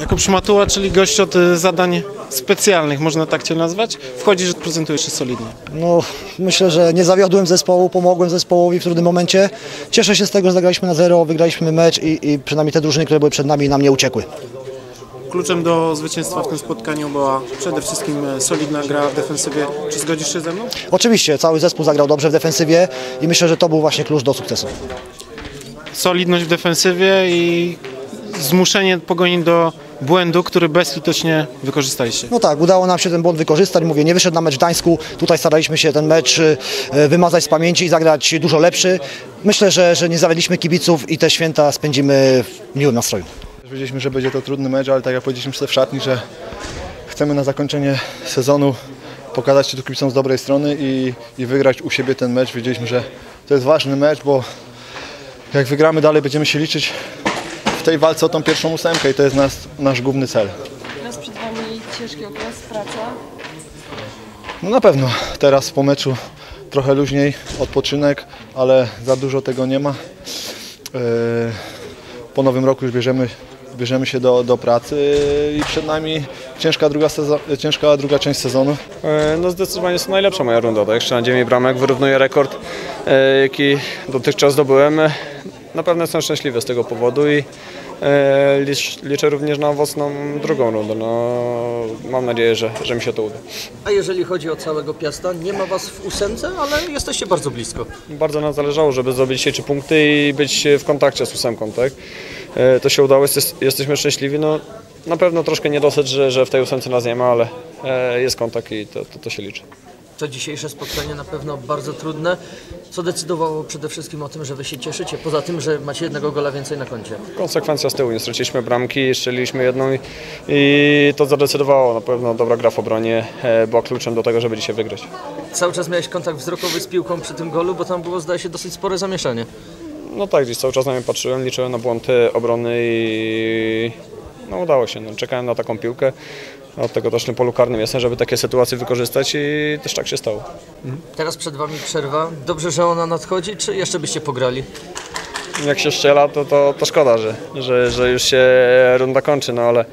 Jakub Szmatuła, czyli gość od y, zadań specjalnych, można tak Cię nazwać, wchodzisz, prezentujesz się solidnie. No, myślę, że nie zawiodłem zespołu, pomogłem zespołowi w trudnym momencie. Cieszę się z tego, że zagraliśmy na zero, wygraliśmy mecz i, i przynajmniej te drużyny, które były przed nami, nam nie uciekły. Kluczem do zwycięstwa w tym spotkaniu była przede wszystkim e, solidna gra w defensywie. Czy zgodzisz się ze mną? Oczywiście, cały zespół zagrał dobrze w defensywie i myślę, że to był właśnie klucz do sukcesu. Solidność w defensywie i zmuszenie pogoni do błędu, który bezlitośnie wykorzystaliście. No tak, udało nam się ten błąd wykorzystać. Mówię, nie wyszedł na mecz w Gdańsku. Tutaj staraliśmy się ten mecz e, wymazać z pamięci i zagrać dużo lepszy. Myślę, że, że nie zawiedliśmy kibiców i te święta spędzimy w miłym nastroju. Wiedzieliśmy, że będzie to trudny mecz, ale tak jak powiedzieliśmy sobie w szatni, że chcemy na zakończenie sezonu pokazać się tu kibicom z dobrej strony i, i wygrać u siebie ten mecz. Wiedzieliśmy, że to jest ważny mecz, bo jak wygramy dalej będziemy się liczyć tej walce o tą pierwszą ósemkę i to jest nas, nasz główny cel. Teraz przed Wami ciężki okres, praca. No na pewno teraz po meczu trochę luźniej, odpoczynek, ale za dużo tego nie ma. Yy, Po nowym roku już bierzemy, bierzemy się do, do pracy i przed nami ciężka druga, sezo- ciężka druga część sezonu. E, No zdecydowanie jest to najlepsza moja runda, tak? Jeszcze na 9 bramek wyrównuję rekord, e, jaki dotychczas zdobyłem. Na pewno jestem szczęśliwy z tego powodu i e, licz, liczę również na owocną drugą rundę. No, mam nadzieję, że, że mi się to uda. A jeżeli chodzi o całego Piasta, nie ma Was w ósemce, ale jesteście bardzo blisko. Bardzo nam zależało, żeby zdobyć dzisiaj trzy punkty i być w kontakcie z ósemką, tak? E, To się udało, jest, jesteśmy szczęśliwi. No, na pewno troszkę niedosyt, że, że w tej ósemce nas nie ma, ale e, jest kontakt i to, to, to się liczy. To dzisiejsze spotkanie na pewno bardzo trudne. Co decydowało przede wszystkim o tym, że Wy się cieszycie, poza tym, że macie jednego gola więcej na koncie? Konsekwencja z tyłu, nie straciliśmy bramki, strzeliliśmy jedną i, i to zadecydowało. Na pewno dobra gra w obronie e, była kluczem do tego, żeby dzisiaj wygrać. Cały czas miałeś kontakt wzrokowy z piłką przy tym golu, bo tam było zdaje się dosyć spore zamieszanie. No tak, gdzieś cały czas na mnie patrzyłem, liczyłem na błąd obrony i no udało się. No, czekałem na taką piłkę. Od tego też na polu karnym jestem, żeby takie sytuacje wykorzystać i też tak się stało. Teraz przed Wami przerwa. Dobrze, że ona nadchodzi, czy jeszcze byście pograli? Jak się strzela, to, to, to szkoda, że, że, że już się runda kończy, no ale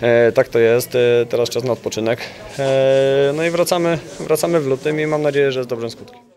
e, tak to jest. E, teraz czas na odpoczynek. E, no i wracamy, wracamy w lutym i mam nadzieję, że z dobrym skutkiem.